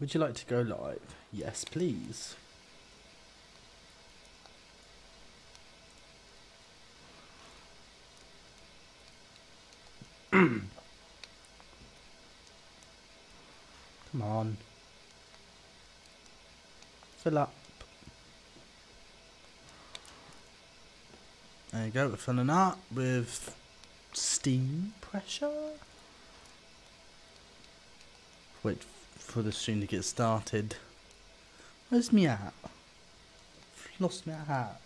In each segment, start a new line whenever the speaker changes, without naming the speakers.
Would you like to go live? Yes, please. Come on. Fill up. There you go, we're filling up with steam pressure. Wait for the stream to get started. Where's me at? Lost me hat.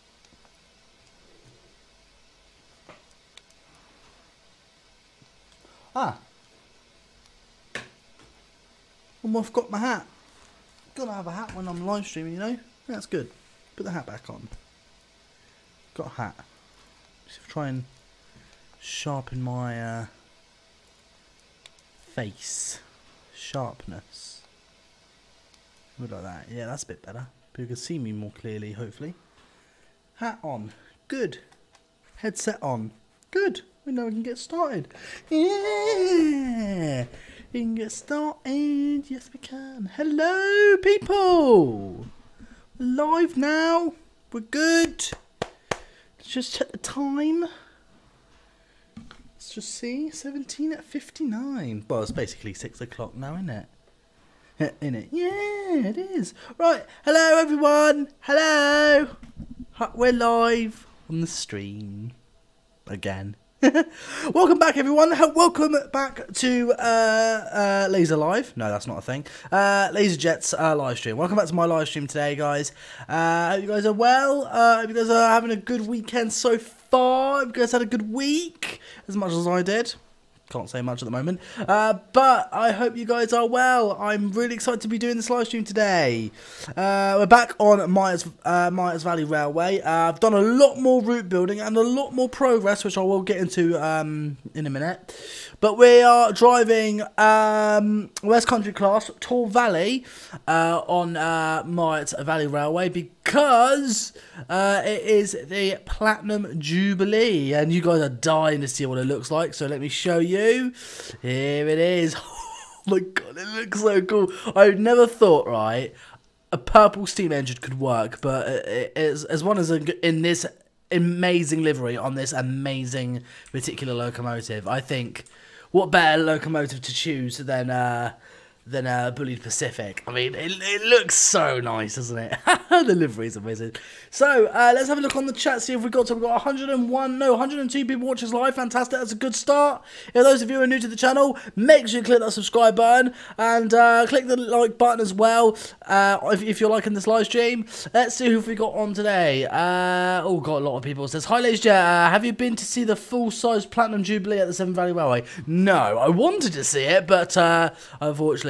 Ah. Well, I've got my hat. Gotta have a hat when I'm live streaming, you know? That's good. Put the hat back on. Got a hat. Just try and sharpen my uh, face. Sharpness. Look like that. Yeah, that's a bit better. People can see me more clearly, hopefully. Hat on. Good. Headset on. Good. We know we can get started. Yeah. We can get started. Yes, we can. Hello, people. Live now. We're good. Let's just check the time. Let's just see. 17 at 59. Well, it's basically 6 o'clock now, isn't it? In it. Yeah, it is. Right. Hello, everyone. Hello. We're live on the stream again. Welcome back, everyone. Welcome back to uh, uh, Laser Live. No, that's not a thing. Uh, Laser Jets uh, live stream. Welcome back to my live stream today, guys. Uh, hope you guys are well. Uh, hope you guys are having a good weekend so far. Hope you guys had a good week, as much as I did. Can't say much at the moment. Uh, but I hope you guys are well. I'm really excited to be doing this live stream today. Uh, we're back on Myatt's, uh, Myatt's Valley Railway. Uh, I've done a lot more route building and a lot more progress, which I will get into um, in a minute. But we are driving um, West Country Class Tor Valley uh, on uh, Myatt's Valley Railway because uh, it is the Platinum Jubilee, and you guys are dying to see what it looks like. So let me show you. Here it is. Oh my god, it looks so cool. I never thought, right, a purple steam engine could work, but it, as as one as in this amazing livery on this amazing particular locomotive, I think what better locomotive to choose than uh than uh, Bulleid Pacific. I mean, it, it looks so nice, doesn't it? the livery is amazing. So, uh, let's have a look on the chat, see if we got to. We've got 101, no, 102 people watching live. Fantastic. That's a good start. If those of you who are new to the channel, make sure you click that subscribe button and uh, click the like button as well uh, if, if you're liking this live stream. Let's see who we got on today. Uh, oh, got a lot of people. It says, Hi, ladies, Jet. Uh, have you been to see the full-size Platinum Jubilee at the Severn Valley Railway? No, I wanted to see it, but uh,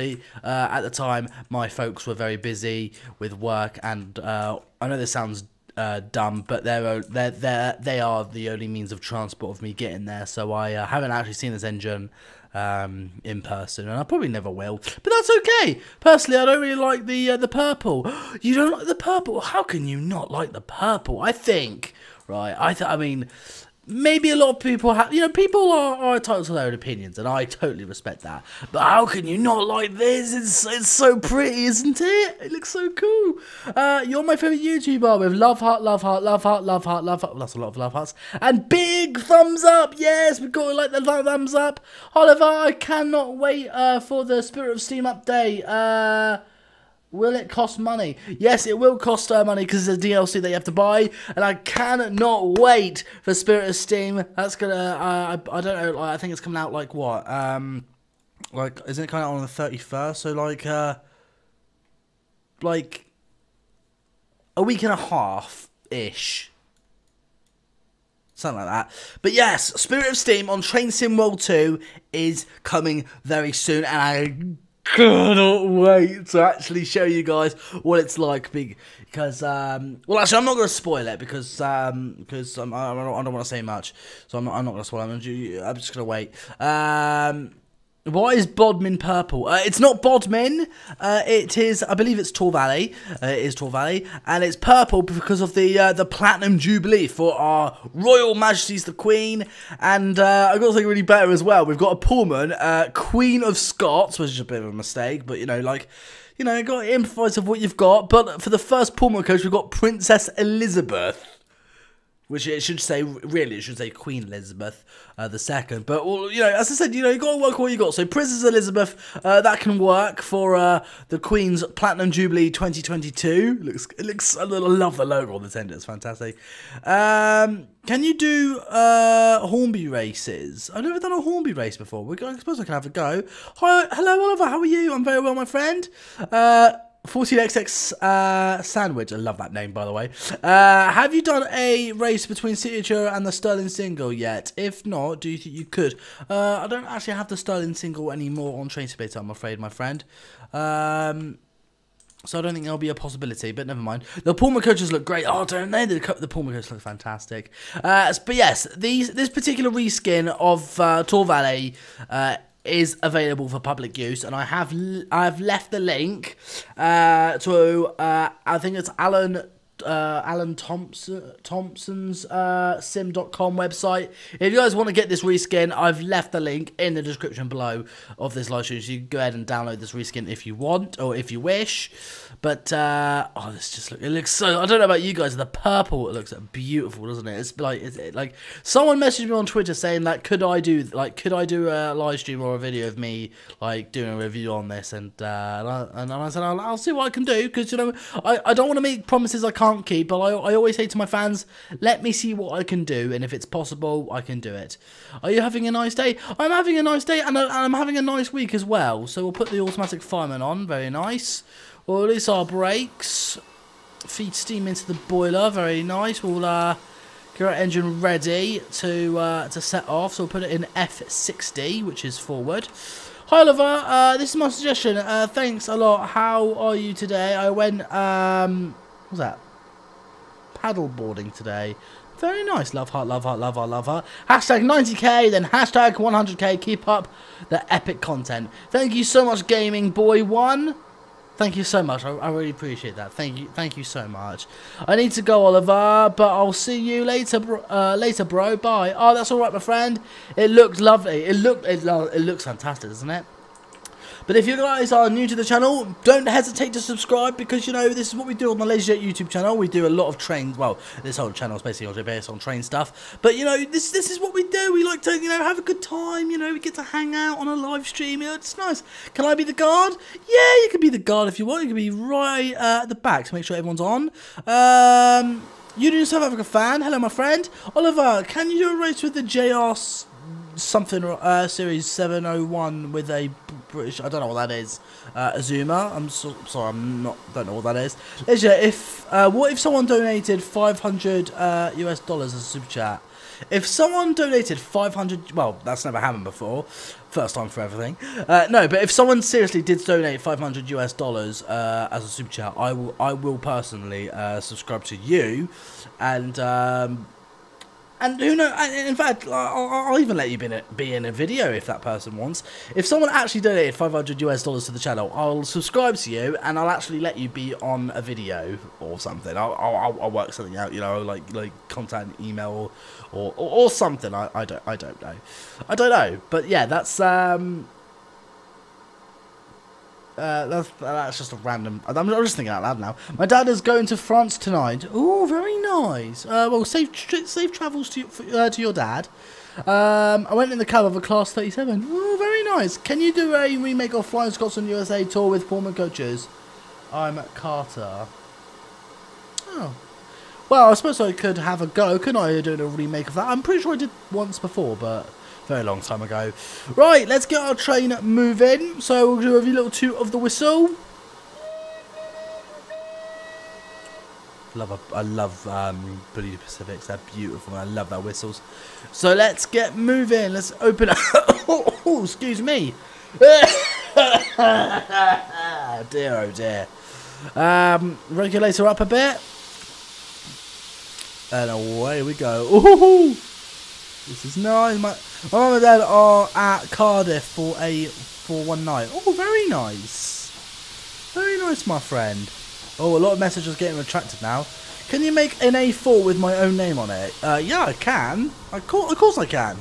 unfortunately, uh, at the time, my folks were very busy with work, and uh, I know this sounds uh, dumb, but they're they're they they are the only means of transport of me getting there. So I uh, haven't actually seen this engine um, in person, and I probably never will. But that's okay. Personally, I don't really like the uh, the purple. You don't like the purple? How can you not like the purple? I think right. I th- I mean maybe a lot of people have, you know, people are, are entitled to their own opinions, and I totally respect that. But how can you not like this? It's it's so pretty, isn't it? It looks so cool. Uh, you're my favorite YouTuber with love heart, love heart, love heart, love heart, love heart. That's a lot of love hearts and big thumbs up. Yes, we've got to like the thumbs up. Oliver, I cannot wait uh, for the Spirit of Steam update. Uh. Will it cost money? Yes, it will cost uh, money because it's a DLC that you have to buy, and I cannot wait for Spirit of Steam. That's gonna, uh, I, I don't know, like, I think it's coming out like what? Um, like, isn't it coming out on the 31st? So, like, uh, like, a week and a half ish. Something like that. But yes, Spirit of Steam on Train Sim World 2 is coming very soon, and I cannot wait to actually show you guys what it's like big because um well actually i'm not going to spoil it because um because I'm, i don't, don't want to say much so i'm not, I'm not going to spoil it. I'm, I'm just going to wait. Um Why is Bodmin purple? Uh, it's not Bodmin. Uh, it is, I believe, it's Tor Valley. Uh, it is Tor Valley, and it's purple because of the uh, the Platinum Jubilee for our Royal Majesties the Queen. And uh, I've got something really better as well. We've got a Pullman, uh, Queen of Scots, which is a bit of a mistake, but you know, like, you know, you've got to improvise of what you've got. But for the first Pullman coach, we've got Princess Elizabeth. Which it should say, really, it should say Queen Elizabeth uh, the second. But well, you know, as I said, you know, you got to work what you got. So Princess Elizabeth, uh, that can work for uh, the Queen's Platinum Jubilee 2022. Looks, it looks. I love the logo on the tent. It's fantastic. Um, can you do uh, Hornby races? I've never done a Hornby race before. I suppose I can have a go. Hi, hello Oliver. How are you? I'm very well, my friend. Uh, 14XX uh, Sandwich, I love that name by the way. Uh, have you done a race between Signature and the Stirling Single yet? If not, do you think you could? Uh, I don't actually have the Stirling Single anymore on Train Simulator, I'm afraid, my friend. Um, so I don't think there'll be a possibility, but never mind. The Pullman coaches look great. Oh, don't they? The, the Pullman coaches look fantastic. Uh, but yes, these this particular reskin of uh, Tor Valley uh, is available for public use, and I have I have left the link uh, to uh, I think it's Alan uh, Alan Thomson Thomson's uh, sim.com website. If you guys want to get this reskin, I've left the link in the description below of this live stream. So you can go ahead and download this reskin if you want or if you wish. But uh, oh, this just look, it looks so. I don't know about you guys. The purple it looks beautiful, doesn't it? It's like like someone messaged me on Twitter saying like, could I do like could I do a live stream or a video of me like doing a review on this? And uh, and, I, and I said I'll, I'll see what I can do because you know I, I don't want to make promises I can't but I, I always say to my fans, let me see what I can do, and if it's possible, I can do it. Are you having a nice day? I'm having a nice day, and, I, am having a nice week as well. So we'll put the automatic fireman on, very nice. We'll release our brakes, feed steam into the boiler, very nice. We'll uh, get our engine ready to uh, to set off, so we'll put it in F60, which is forward. Hi Oliver, uh, this is my suggestion. Uh, thanks a lot. How are you today? I went, um, what's that? Paddleboarding today. Very nice. Love heart, love heart, love heart, love heart. Hashtag 90k, then hashtag 100k. Keep up the epic content. Thank you so much, Gaming Boy One. Thank you so much. I, I, really appreciate that. Thank you. Thank you so much. I need to go, Oliver, but I'll see you later, bro, uh, later, bro. Bye. Oh, that's all right, my friend. It looks lovely. It look it, it looks fantastic, doesn't it? But if you guys are new to the channel, don't hesitate to subscribe because, you know, this is what we do on the LazyJet YouTube channel. We do a lot of trains. Well, this whole channel is basically based on train stuff. But, you know, this this is what we do. We like to, you know, have a good time. You know, we get to hang out on a live stream. It's nice. Can I be the guard? Yeah, you can be the guard if you want. You can be right uh, at the back to make sure everyone's on. Um... Union South Africa fan, hello my friend. Oliver, can you do a race with the JR something uh, series 701 with a British I don't know what that is uh, Azuma. I'm so, sorry I'm not don't know what that is. Leisure if uh, what if someone donated 500 uh, US dollars as a super chat? If someone donated 500 well that's never happened before. First time for everything. Uh, no but if someone seriously did donate 500 US dollars uh, as a super chat I will I will personally subscribe to you and um, and who knows? In fact, I'll, I'll, even let you be in, a, be in a video if that person wants. If someone actually donated 500 US dollars to the channel, I'll subscribe to you and I'll actually let you be on a video or something. I'll, I'll, I'll work something out, you know, like like contact email or, or, or something. I, I don't I don't know. I don't know. But yeah, that's um uh, that's, that's just a random. I'm just thinking out loud now. My dad is going to France tonight. Oh, very nice. Uh, well, safe safe travels to uh, to your dad. Um, I went in the cab of a Class 37. Oh, very nice. Can you do a remake of Flying Scotsman USA tour with former coaches? I'm at Carter. Oh. Well, I suppose I could have a go, couldn't I, doing a remake of that? I'm pretty sure I did once before, but very long time ago. Right, let's get our train moving. So we'll do a little toot of the whistle. Love a, I love um, Bulleid Pacifics. They're beautiful. I love their whistles. So let's get moving. Let's open up. oh, excuse me. dear, oh dear. Um, regulator up a bit. And away we go. Ooh. This is nice. My, my mum and dad are at Cardiff for a for one night. Oh, very nice. Very nice, my friend. Oh, a lot of messages getting retracted now. Can you make an A4 with my own name on it? Uh, yeah, I can. Of course, of course I can.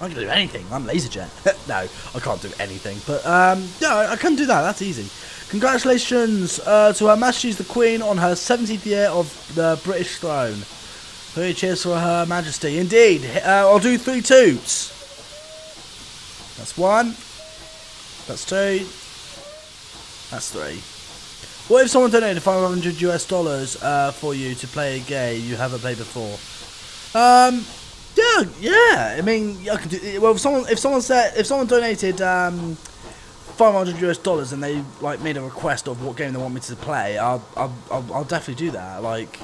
I can do anything. I'm LaserJet. no, I can't do anything. But um, yeah, I can do that. That's easy. Congratulations uh, to Her Majesty the Queen on her 70th year of the British throne. Three cheers for Her Majesty. Indeed. Uh, I'll do three toots. That's one. That's two. That's three. What if someone donated 500 US dollars uh, for you to play a game you haven't played before? Um, yeah, yeah. I mean, I can do. Well, if someone if someone said if someone donated um, 500 US dollars and they like made a request of what game they want me to play, I'll I'll, I'll, I'll definitely do that. Like.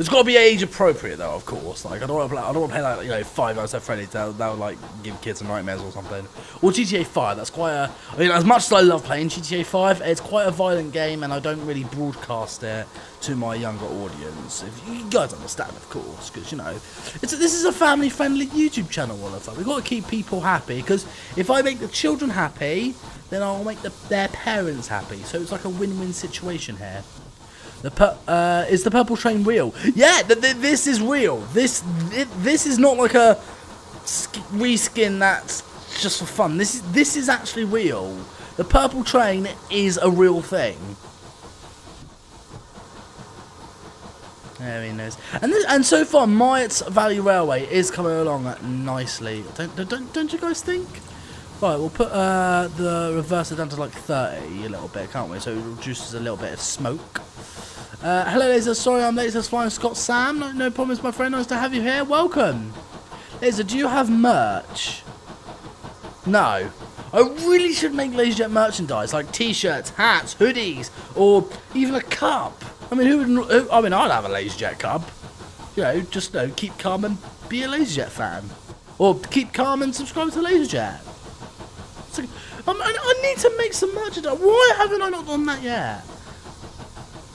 It's got to be age appropriate though, of course. Like I don't want to play. I don't want to play like you know Five Nights at Freddy's. That that would like give kids nightmares or something. Or GTA 5. That's quite a. I mean, as much as I love playing GTA 5, it's quite a violent game, and I don't really broadcast it to my younger audience. If you guys understand, of course, because you know, it's this is a family-friendly YouTube channel. All of that. We've got to keep people happy because if I make the children happy, then I'll make the, their parents happy. So it's like a win-win situation here. The uh, is the purple train real? Yeah, th th this is real. This th this is not like a reskin that's just for fun. This is this is actually real. The purple train is a real thing. Very nice. And this, and so far, Myatt's Valley Railway is coming along nicely. Don't don't don't you guys think? Right, we'll put uh, the reverser down to like 30 a little bit, can't we? So it reduces a little bit of smoke. Uh, hello, Laser. Sorry I'm late. That's flying Scott Sam. No, no problems, my friend. Nice to have you here. Welcome. Laser, do you have merch? No. I really should make LaserJet merchandise, like t-shirts, hats, hoodies, or even a cup. I mean, who would? Who, I mean, I'd have a LaserJet cup. You know, just you know, keep calm and be a LaserJet fan, or keep calm and subscribe to LaserJet. Like, I, I need to make some merchandise. Why haven't I not done that yet?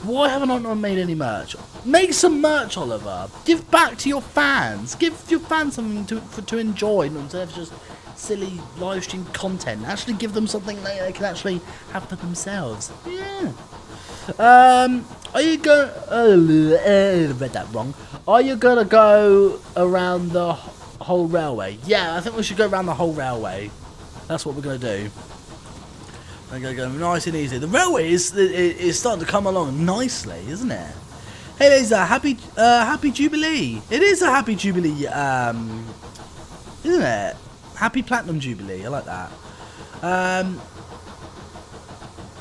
Why haven't I not made any merch? Make some merch, Oliver. Give back to your fans. Give your fans something to for, to enjoy instead of just silly live stream content. Actually, give them something they, they can actually have for themselves. Yeah. Um, are you going? Uh, uh, read that wrong. Are you gonna go around the whole railway? Yeah, I think we should go around the whole railway. That's what we're gonna do. We're going to go nice and easy. The railway is, is starting to come along nicely, isn't it? Hey, there's a happy uh, happy jubilee. It is a happy jubilee, um, isn't it? Happy platinum jubilee. I like that. Um,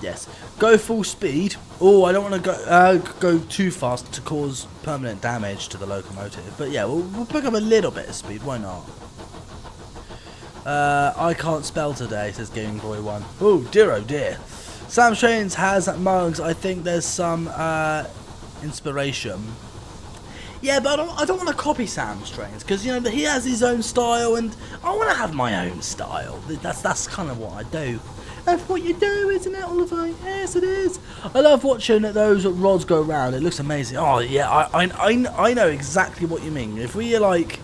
yes. Go full speed. Oh, I don't want to go uh, go too fast to cause permanent damage to the locomotive. But yeah, we'll, we'll pick up a little bit of speed. Why not? Uh, I can't spell today, says Gaming Boy 1. Oh, dear oh dear. Sam Trains has mugs. I think there's some uh, inspiration. Yeah, but I don't, I don't want to copy Sam's trains because you know he has his own style, and I want to have my own style. That's that's kind of what I do. That's what you do, isn't it, Oliver? Yes, it is. I love watching those rods go round. It looks amazing. Oh yeah, I I I know exactly what you mean. If we like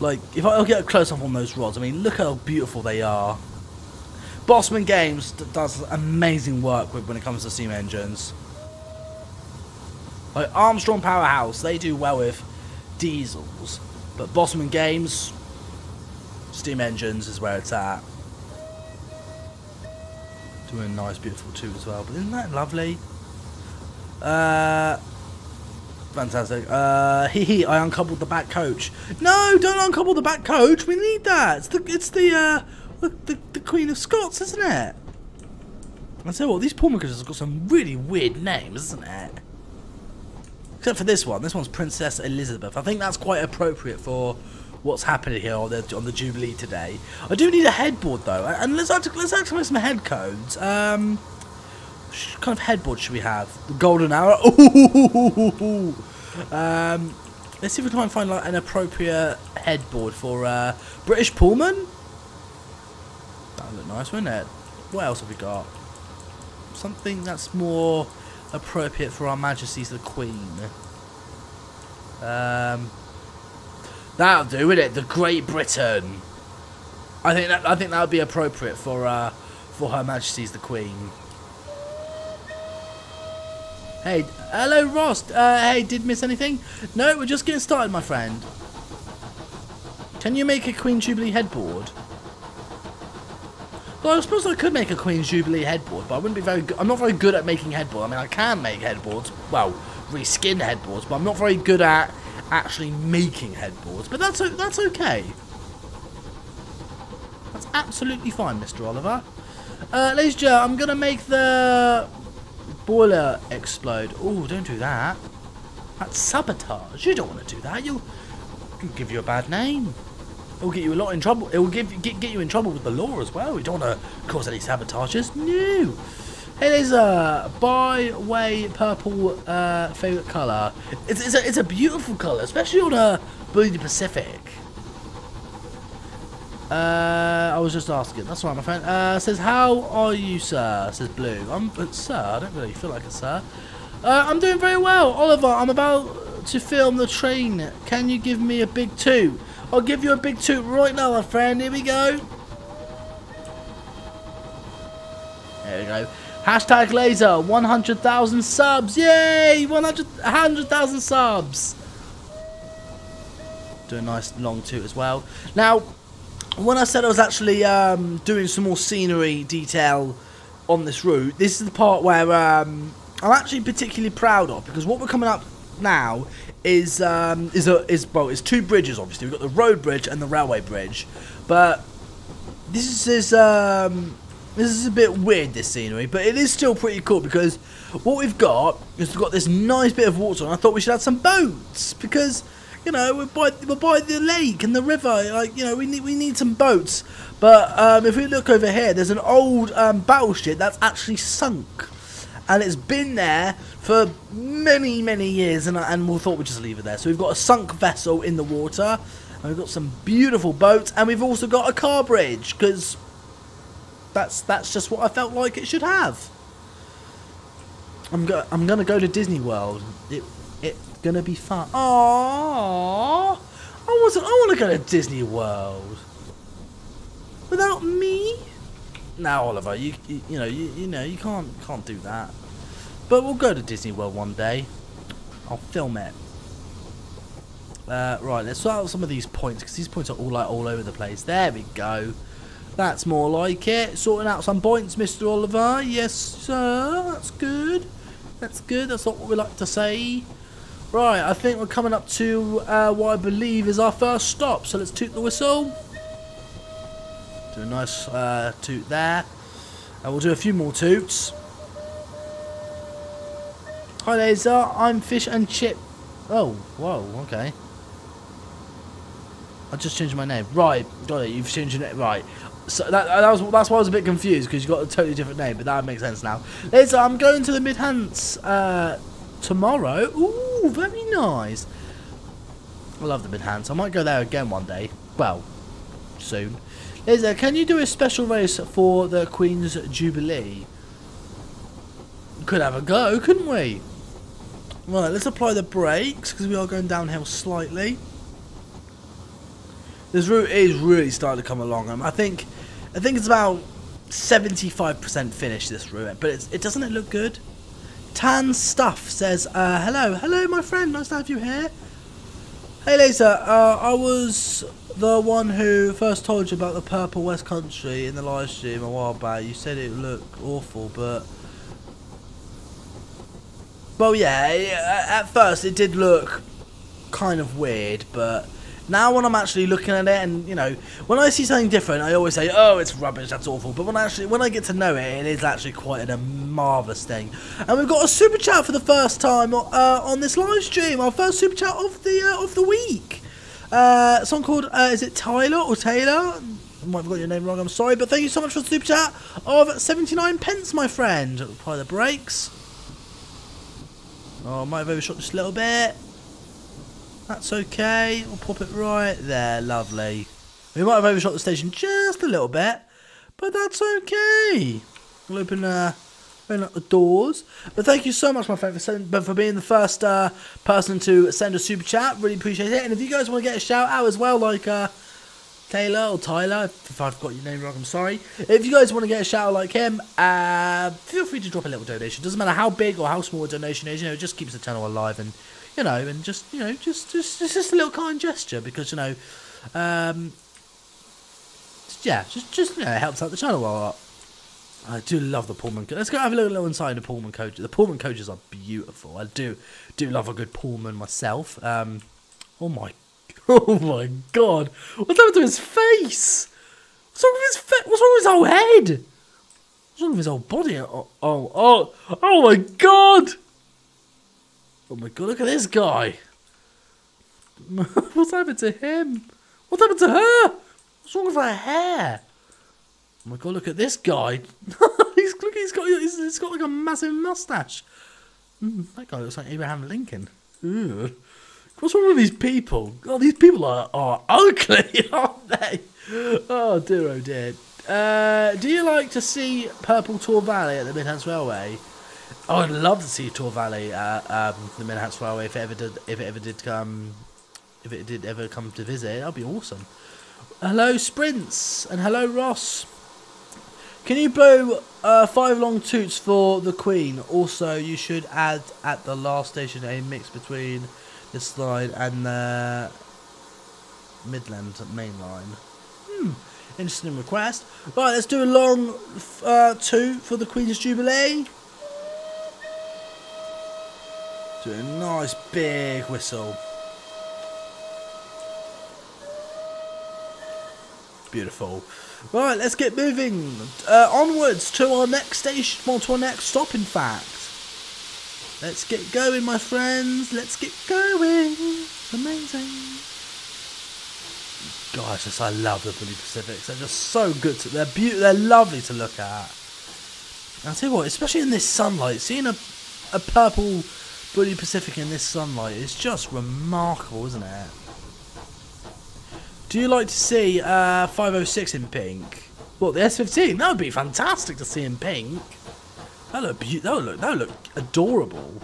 like, if I get a close-up on those rods, I mean, look how beautiful they are. Bossman Games does amazing work with when it comes to steam engines. Like Armstrong Powerhouse, they do well with diesels, but Bossman Games, steam engines is where it's at. Doing nice, beautiful too as well. But isn't that lovely? Uh, Fantastic. Uh, hee hee, I uncoupled the back coach. No, don't uncouple the back coach. We need that. It's the, it's the, uh, the, the, Queen of Scots, isn't it? I tell you what, these Pulmakers have got some really weird names, isn't it? Except for this one. This one's Princess Elizabeth. I think that's quite appropriate for what's happening here on the, on the Jubilee today. I do need a headboard, though. And let's let's actually make some head codes. Um kind of headboard should we have? The golden hour. Um, let's see if we can find like an appropriate headboard for uh, British Pullman. That would look nice, wouldn't it? What else have we got? Something that's more appropriate for our Majesties the Queen. Um, That'll do, would it? The Great Britain. I think that I think that would be appropriate for uh, for Her Majesty's the Queen. Hey, hello Ross. Uh, hey, did miss anything? No, we're just getting started, my friend. Can you make a Queen Jubilee headboard? Well, I suppose I could make a Queen Jubilee headboard, but I wouldn't be very good. I'm not very good at making headboards. I mean, I can make headboards. Well, reskin headboards, but I'm not very good at actually making headboards. But that's that's okay. That's absolutely fine, Mr. Oliver. Uh, ladies and gentlemen, I'm going to make the boiler explode. Oh, don't do that. That's sabotage. You don't want to do that. You'll, it'll give you a bad name. It will get you a lot in trouble. It will give get, get you in trouble with the law as well. We don't want to cause any sabotages. No. Hey, there's a by-way purple uh, favorite color. It's, it's, a, it's a beautiful color, especially on a Bulleid Pacific. Uh, I was just asking. That's right, my friend. Uh, says, how are you, sir? Says Blue. I'm, but sir, I don't really feel like a sir. Uh, I'm doing very well, Oliver. I'm about to film the train. Can you give me a big two? I'll give you a big two right now, my friend. Here we go. There we go. Hashtag laser, 100,000 subs. Yay! 100,000 subs. Do a nice long toot as well. Now, when I said I was actually um, doing some more scenery detail on this route, this is the part where um, I'm actually particularly proud of because what we're coming up now is um, is a is well, it's two bridges. Obviously, we've got the road bridge and the railway bridge, but this is um, this is a bit weird. This scenery, but it is still pretty cool because what we've got is we've got this nice bit of water, and I thought we should add some boats because you know, we're by we're by the lake and the river. Like, you know, we need we need some boats. But um, if we look over here, there's an old um, battleship that's actually sunk, and it's been there for many many years. And and we thought we'd just leave it there. So we've got a sunk vessel in the water, and we've got some beautiful boats, and we've also got a car bridge because that's that's just what I felt like it should have. I'm go I'm gonna go to Disney World. It it gonna be fun. Aww, I. I want to go to Disney World without me. Now, Oliver, you, you you, know you, you know you can't can't do that. But we'll go to Disney World one day. I'll film it. Uh, right, let's sort out some of these points because these points are all like all over the place. There we go. That's more like it. Sorting out some points, Mr. Oliver. Yes, sir. That's good. That's good. That's not what we like to say. Right, I think we're coming up to uh, what I believe is our first stop. So let's toot the whistle. Do a nice uh, toot there. And we'll do a few more toots. Hi there. I'm Fish and Chip. Oh, whoa, okay. I just changed my name. Right, got it. You've changed your name. Right. So that, that was that's why I was a bit confused because you got a totally different name, but that makes sense now. Later, I'm going to the Midhants uh, tomorrow. Ooh, very nice. I love the Midhants. I might go there again one day. Well, soon. Liza, can you do a special race for the Queen's Jubilee? Could have a go, couldn't we? Right, let's apply the brakes because we are going downhill slightly. This route is really starting to come along. Um, I think, I think it's about 75% finished this route, but it doesn't it look good? Tan Stuff says, uh, hello, hello my friend, nice to have you here. Hey Lisa, uh, I was the one who first told you about the Purple West Country in the live stream a while back. You said it looked awful, but... Well, yeah, at first it did look kind of weird, but now when I'm actually looking at it and, you know, when I see something different, I always say, oh, it's rubbish, that's awful. But when I actually, when I get to know it, it is actually quite a marvellous thing. And we've got a super chat for the first time uh, on this live stream, our first super chat of the, uh, of the week. Uh, song called, uh, is it Tyler or Taylor? I might have got your name wrong, I'm sorry, but thank you so much for the super chat of 79 pence, my friend. Apply the brakes. Oh, I might have overshot just a little bit. That's okay. We'll pop it right there. Lovely. We might have overshot the station just a little bit, but that's okay. We'll open uh, Open up the doors. But thank you so much, my friend, for, sending, for being the first uh, person to send a super chat. Really appreciate it. And if you guys want to get a shout out as well, like uh, Taylor or Tyler, if I've got your name wrong, I'm sorry. If you guys want to get a shout out like him, uh, feel free to drop a little donation. Doesn't matter how big or how small a donation is, you know, it just keeps the channel alive and, you know, and just, you know, just, just, just a little kind gesture because, you know, um, yeah, just, just, you know, it helps out the channel a lot. I do love the Pullman. Let's go have a little, little inside the Pullman coaches. The Pullman coaches are beautiful. I do do love a good Pullman myself. Um, oh my, oh my God! What's happened to his face? What's wrong with his face? What's wrong with his whole head? What's wrong with his whole body? Oh, oh, oh, oh my God! Oh my God! Look at this guy. What's happened to him? What's happened to her? What's wrong with her hair? Oh my god, look at this guy. he's look, he's got he's, he's got like a massive mustache. Mm, that guy looks like Abraham Lincoln. Ugh. What's wrong with these people? God, these people are, are ugly, aren't they? Oh dear, oh dear. Uh, do you like to see Purple Tor Valley at the Midlands Railway? Oh, I'd love to see Tor Valley at um, the Midlands Railway if it ever did. If it ever did come, if it did ever come to visit, that'd be awesome. Hello, Sprints, and hello, Ross. Can you blow uh, five long toots for the Queen? Also, you should add at the last station a mix between the slide and the Midland main line. Hmm, interesting request. Right, let's do a long uh, toot for the Queen's Jubilee. Do a nice big whistle. Beautiful. Right, let's get moving. Uh, onwards to our next station, well, to our next stop, in fact. Let's get going, my friends. Let's get going. Amazing. Just I love the Bulleid Pacifics. They're just so good. To, they're beautiful. They're lovely to look at. I'll tell you what, especially in this sunlight, seeing a a purple Bulleid Pacific in this sunlight is just remarkable, isn't it? Do you like to see uh, 506 in pink? What, the S15? That would be fantastic to see in pink. That would look, that would look, that would look adorable.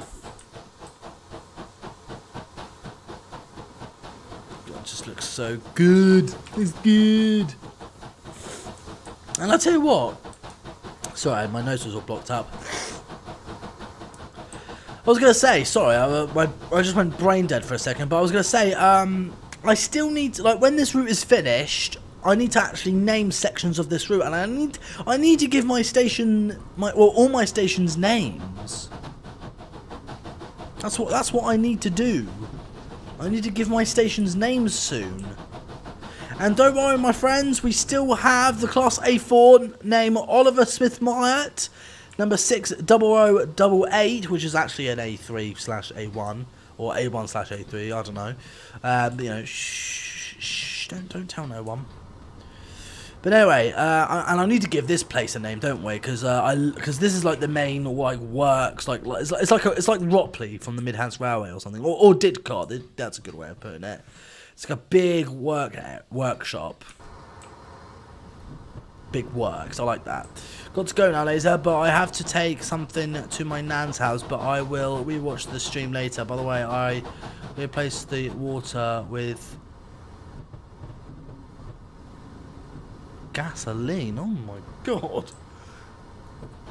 God, just looks so good. It's good. And I'll tell you what. Sorry, my nose was all blocked up. I was to say, sorry, I, my, I just went brain dead for a second, but I was to say, um, I still need to, like when this route is finished, I need to actually name sections of this route, and I need I need to give my station my well all my stations names. That's what that's what I need to do. I need to give my stations names soon. And don't worry, my friends, we still have the Class A4 name Oliver Smith Myatt, number six double O double eight, which is actually an A3 slash A1 or A1 slash A3. I don't know. Um, you know, shh, shh, don't don't tell no one. But anyway, uh, and I need to give this place a name, don't we? Because uh, I because this is like the main like works like it's like it's like, a, it's like Ropley from the Mid Hants Railway or something, or, or Didcot. That's a good way of putting it. It's like a big work workshop, big works. I like that. Got to go now, laser, but I have to take something to my nan's house. But I will rewatch the stream later. By the way, I replaced the water with gasoline. Oh my god.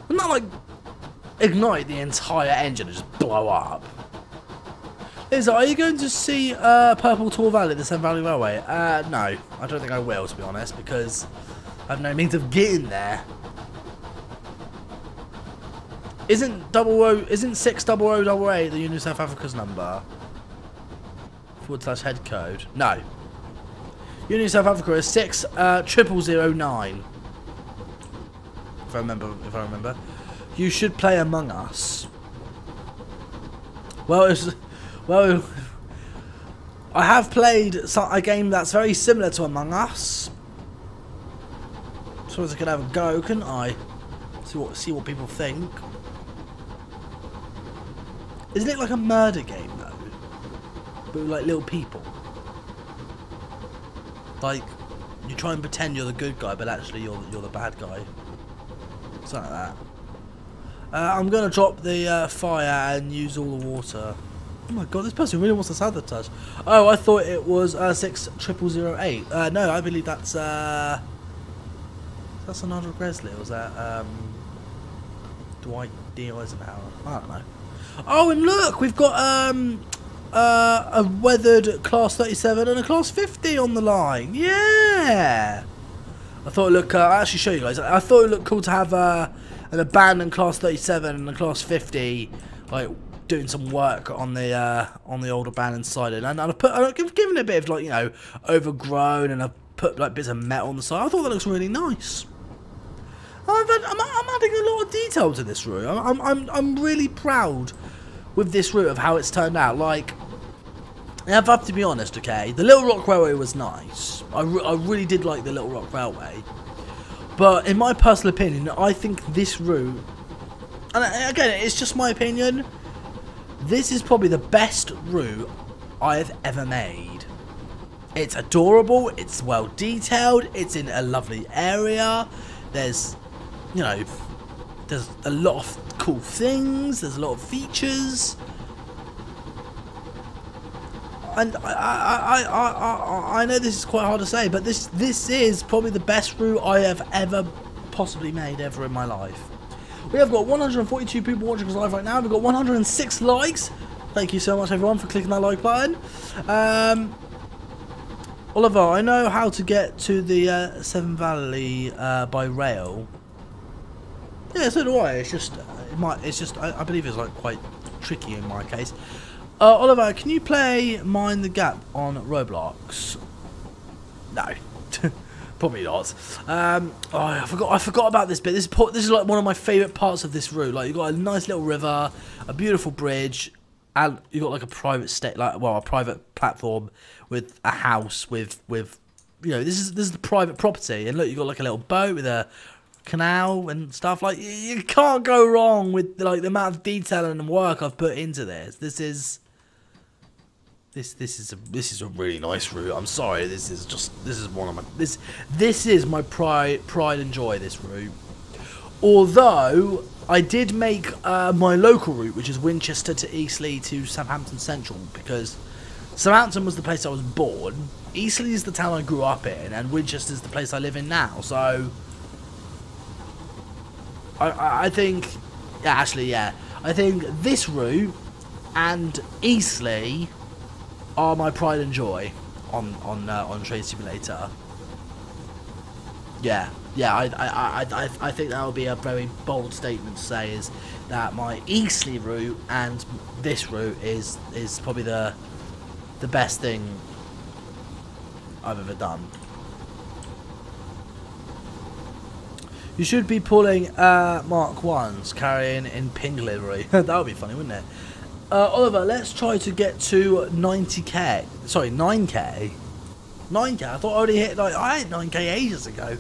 Wouldn't that like ignite the entire engine and just blow up? Liz, are you going to see uh, Purple Tor Valley, the Severn Valley Railway? Uh, no, I don't think I will, to be honest, because I have no means of getting there. Isn't double O? Isn't six double O double eight the Union South Africa's number? Forward slash head code. No, Union South Africa is six uh, triple zero nine. If I remember, if I remember, you should play Among Us. Well, it's, well, I have played a game that's very similar to Among Us. Suppose I could have a go, couldn't I? See what see what people think. Isn't it like a murder game though? But like little people. Like, you try and pretend you're the good guy, but actually you're you're the bad guy. Something like that. Uh, I'm to drop the uh, fire and use all the water. Oh my god, this person really wants to sabotage. Oh, I thought it was uh, 6008. Uh, no, I believe that's... That's an Nigel Gresley, or was that um, Dwight D. Eisenhower? I don't know. Oh, and look, we've got um, uh, a weathered Class 37 and a Class 50 on the line. Yeah! I thought it looked... Uh, I'll actually show you guys. I thought it looked cool to have uh, an abandoned Class 37 and a Class 50, like doing some work on the uh, on the old abandoned side, and, and I put I've given it a bit of like you know overgrown, and I've put like bits of metal on the side. I thought that looks really nice. I'm, I'm, I'm adding a lot of detail to this route. I'm, I'm, I'm really proud with this route of how it's turned out. Like, I have to be honest, okay? The Little Rock Railway was nice. I, re I really did like the Little Rock Railway. But in my personal opinion, I think this route, and again, it's just my opinion, this is probably the best route I've ever made. It's adorable, it's well detailed, it's in a lovely area, there's, you know, there's a lot of cool things, there's a lot of features. And I, I, I, I, I know this is quite hard to say, but this, this is probably the best route I have ever possibly made ever in my life. We have got 142 people watching us live right now. We've got 106 likes. Thank you so much, everyone, for clicking that like button. Um, Oliver, I know how to get to the uh, Severn Valley uh, by rail. Yeah, so do I. It's just, it might. It's just. I, I believe it's like quite tricky in my case. Uh, Oliver, can you play Mind the Gap on Roblox? No. Probably not. Um, oh, I forgot. I forgot about this bit. This is this is like one of my favourite parts of this route. Like you got a nice little river, a beautiful bridge, and you got like a private state, like well, a private platform with a house with with, you know, this is this is the private property. And look, you got like a little boat with a canal and stuff. Like you can't go wrong with like the amount of detail and work I've put into this. This is this this is a this is a really nice route. I'm sorry, this is just this is one of my this this is my pride pride and joy. This route, although I did make uh, my local route, which is Winchester to Eastleigh to Southampton Central, because Southampton was the place I was born. Eastleigh is the town I grew up in, and Winchester is the place I live in now. So I I think actually yeah, I think this route and Eastleigh are my pride and joy on on uh, on Train Simulator. Yeah, yeah, I, I, I, I think that would be a very bold statement to say is that my Eastleigh route and this route is is probably the the best thing I've ever done. You should be pulling uh, Mark 1s carrying in pink livery. that would be funny, wouldn't it? Uh, Oliver, let's try to get to 90k. Sorry, 9k. 9k. I thought I already hit like I hit 9k ages ago.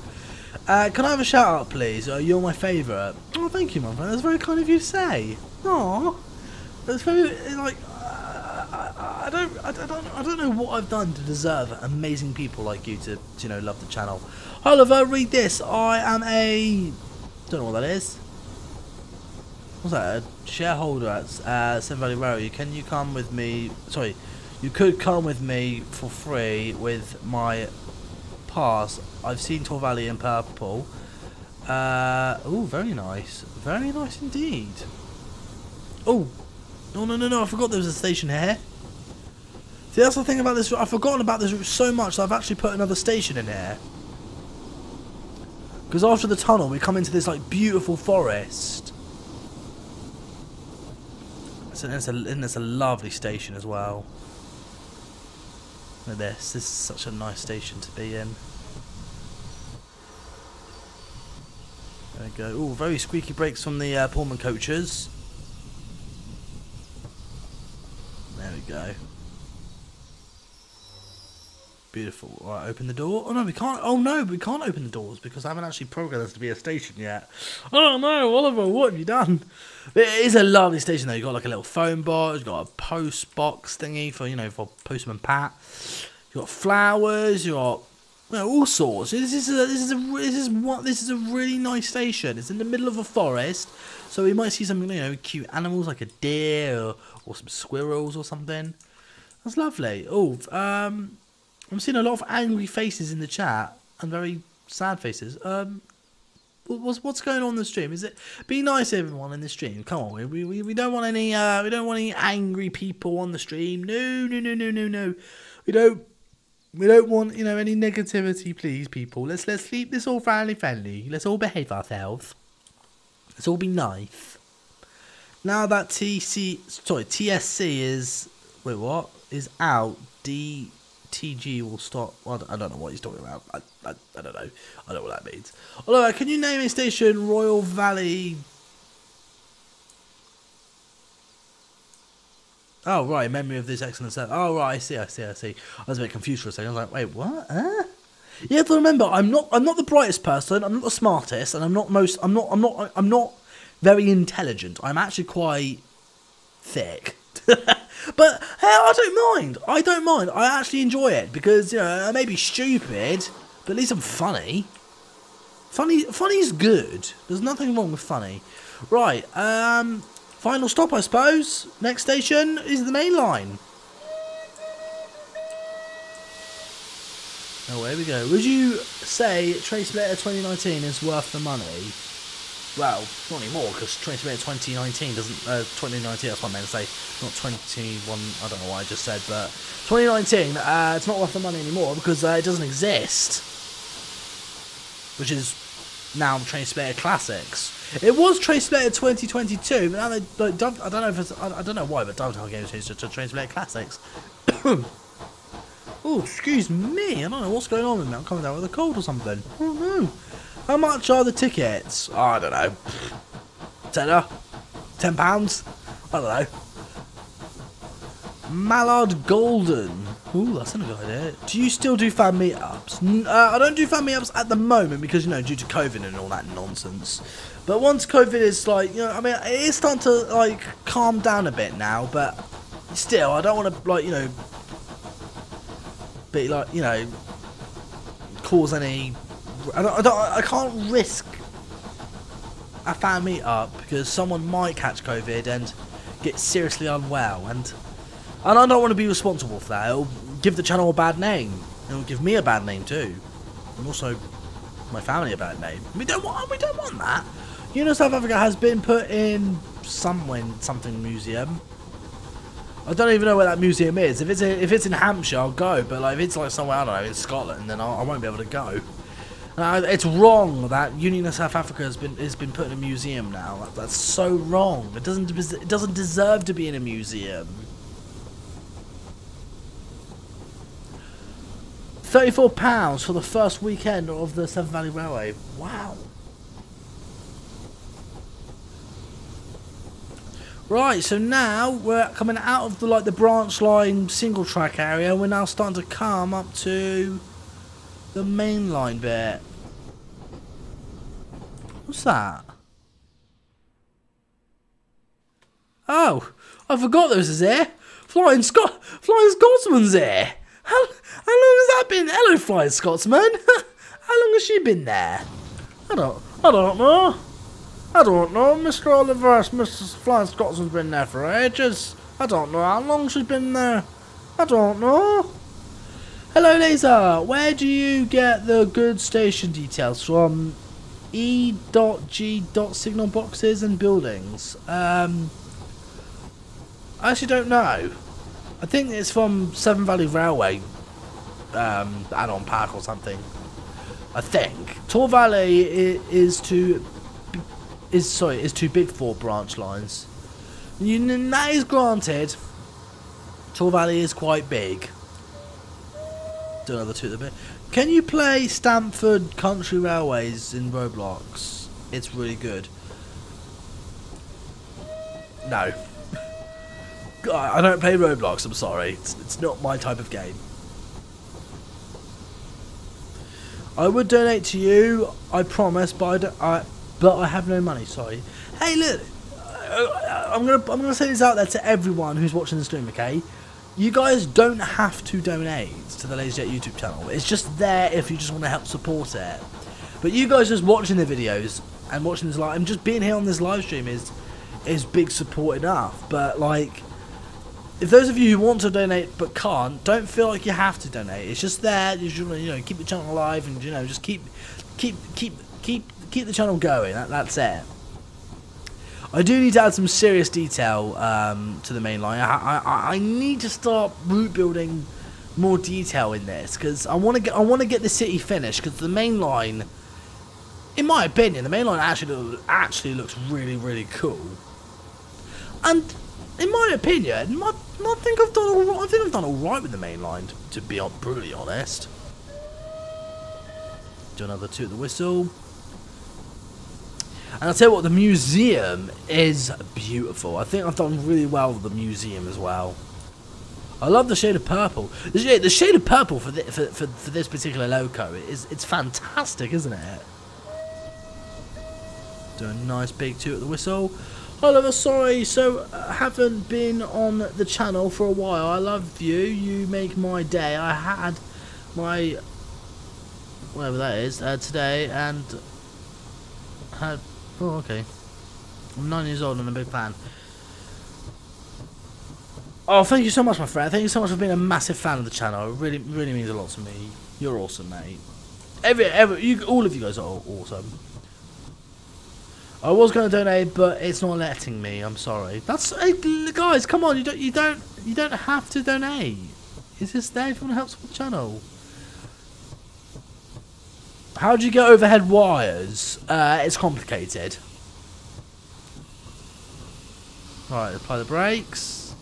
Uh, can I have a shout out, please? Uh, you're my favourite. Oh, thank you, my friend. That's very kind of you to say. Oh, that's very like. I, don't, I don't, I don't know what I've done to deserve amazing people like you to, to you know, love the channel. Oliver, read this. I am a. Don't know what that is what's that? A shareholder at uh, Severn Valley Railway. Can you come with me? Sorry, you could come with me for free with my pass. I've seen Tor Valley in purple. Uh, oh, very nice. Very nice indeed. Oh, no, no, no, no. I forgot there was a station here. See, that's the thing about this. I've forgotten about this route so much that I've actually put another station in here. Because after the tunnel, we come into this like beautiful forest. And it's a, and it's a lovely station as well. Look at this. This is such a nice station to be in. There we go. Oh, very squeaky brakes from the uh, Pullman coaches. There we go. Beautiful. All right, open the door. Oh no, we can't. Oh no, we can't open the doors because I haven't actually programmed this to be a station yet. Oh no, Oliver, what have you done? It is a lovely station though. You've got like a little phone box. you've got a post box thingy for you know for postman Pat. You've got flowers. you've got well, all sorts. This is a, this is a this is what this is a really nice station. It's in the middle of a forest, so we might see some you know cute animals like a deer or, or some squirrels or something. That's lovely. Oh, um, I'm seeing a lot of angry faces in the chat and very sad faces. Um, what's what's going on in the stream? Is it be nice everyone in the stream? Come on, we we, we don't want any uh we don't want any angry people on the stream. No no no no no no. We don't we don't want you know any negativity, please, people. Let's let's keep this all family friendly. Let's all behave ourselves. Let's all be nice. Now that TC sorry TSC is wait what is out. D TG will stop. Well, I don't know what he's talking about. I, I, I don't know. I don't know what that means. Although, uh, can you name a station Royal Valley? Oh right, memory of this excellent set. Oh right, I see, I see, I see. I was a bit confused for a second. I was like, wait, what? Huh? You have to remember, I'm not, I'm not the brightest person. I'm not the smartest, and I'm not most. I'm not. I'm not. I'm not very intelligent. I'm actually quite thick. but hey, I don't mind. I don't mind. I actually enjoy it because you know I may be stupid, but at least I'm funny. Funny, funny's good. There's nothing wrong with funny. Right. Um. Final stop, I suppose. Next station is the main line. Oh, here we go. Would you say Train Simulator 2019 is worth the money? Well, not anymore because Train Simulator 2019 doesn't. Uh, 2019, that's what I meant to say. Not 21. I don't know what I just said, but 2019. Uh, it's not worth the money anymore because uh, it doesn't exist. Which is now Train Classics. It was Train Simulator 2022, but now they like, I don't know if it's. I, I don't know why, but Dovetail Games changed to Train Classics. oh, excuse me. I don't know what's going on with me. I'm coming down with a cold or something. Oh no. How much are the tickets? Oh, I don't know. Tenner? Ten pounds? I don't know. Mallard Golden. Ooh, that's not a good idea. Do you still do fan meetups? Uh, I don't do fan meetups at the moment because, you know, due to COVID and all that nonsense. But once COVID is like, you know, I mean, it is starting to, like, calm down a bit now, but still, I don't want to, like, you know, be like, you know, cause any I don't, I don't, I can't risk a fan meet up because someone might catch COVID and get seriously unwell, and and I don't want to be responsible for that. It'll give the channel a bad name. It'll give me a bad name too, and also my family a bad name. We don't want, we don't want that. You know, South Africa has been put in somewhere, something museum. I don't even know where that museum is. If it's a, if it's in Hampshire, I'll go. But like, if it's like somewhere I don't know in Scotland, then I'll, I will not be able to go. Uh, it's wrong that Union of South Africa has been has been put in a museum now. That, that's so wrong. It doesn't it doesn't deserve to be in a museum. Thirty-four pounds for the first weekend of the Severn Valley Railway. Wow. Right, so now we're coming out of the like the branch line single track area. We're now starting to come up to the mainline bit. What's that? Oh, I forgot those was there. Flying Scot, Flying Scotsman's there. How, how long has that been? Hello, Flying Scotsman. how long has she been there? I don't, I don't know. I don't know. Mr. Oliver, Mr. Flying Scotsman's been there for ages. I don't know how long she's been there. I don't know. Hello, Laser. Where do you get the good station details from? E.G. signal boxes and buildings. Um, I actually don't know. I think it's from Severn Valley Railway um, add-on pack or something. I think Tor Valley is too is sorry is too big for branch lines. You, that is granted. Tor Valley is quite big. Do another two the bit. Can you play Stepford County Railways in Roblox? It's really good. No. I don't play Roblox, I'm sorry. It's, it's not my type of game. I would donate to you, I promise, but I, I, but I have no money, sorry. Hey, look, uh, I'm gonna I'm gonna say this out there to everyone who's watching the stream, okay? You guys don't have to donate to the Laser Jet YouTube channel. It's just there if you just want to help support it. But you guys just watching the videos and watching this live and just being here on this live stream is is big support enough. But like if those of you who want to donate but can't, don't feel like you have to donate. It's just there. You should, you know, keep the channel alive and you know, just keep, keep, keep, keep, keep the channel going. That, that's it. I do need to add some serious detail um, to the main line. I, I, I need to start route building more detail in this because I want to get I want to get the city finished because the main line, in my opinion, the main line actually actually looks really really cool. And in my opinion, I, I think I've done all right. I think I've done all right with the main line, to, to be brutally honest. Do another two at the whistle. And I'll tell you what, the museum is beautiful. I think I've done really well with the museum as well. I love the shade of purple. The shade, of purple for, the, for, for, for this particular loco is it's fantastic, isn't it? Do a nice big two at the whistle. Oliver, sorry, so uh, haven't been on the channel for a while. I love you. You make my day. I had my whatever that is uh, today and had Oh, okay. I'm nine years old and a big fan. Oh, thank you so much, my friend. Thank you so much for being a massive fan of the channel. It really, really means a lot to me. You're awesome, mate. Every, every, you, all of you guys are awesome. I was going to donate, but it's not letting me. I'm sorry. That's hey, guys. Come on, you don't, you don't, you don't have to donate. It's just there if you want to help support the channel. How do you get overhead wires? Uh, it's complicated. Right, apply the brakes.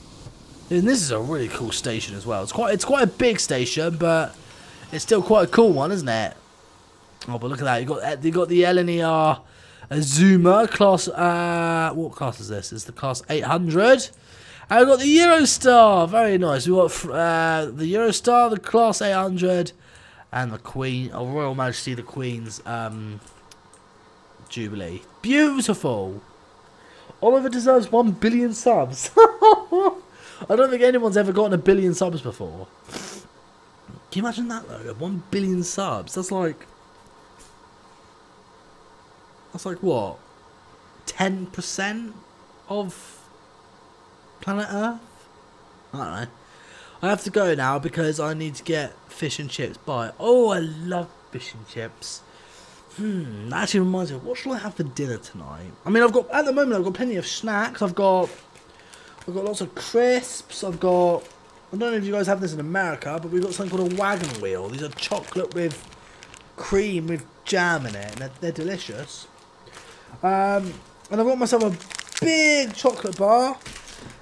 And this is a really cool station as well. It's quite it's quite a big station, but it's still quite a cool one, isn't it? Oh, but look at that! You got you got the LNER Azuma class. Uh, what class is this? It's the class 800. And we've got the Eurostar. Very nice. We've got uh, the Eurostar, the class 800 and the Queen, or Royal Majesty the Queen's um, Jubilee. Beautiful! Oliver deserves one billion subs. I don't think anyone's ever gotten a billion subs before. Can you imagine that though? One billion subs. That's like. That's like what? 10% of planet Earth? I don't know. I have to go now because I need to get fish and chips. Bye. Oh, I love fish and chips. Hmm, that actually reminds me, what shall I have for dinner tonight? I mean, I've got, at the moment, I've got plenty of snacks. I've got, I've got lots of crisps. I've got, I don't know if you guys have this in America, but we've got something called a wagon wheel. These are chocolate with cream with jam in it, and they're, they're delicious. Um, and I've got myself a big chocolate bar,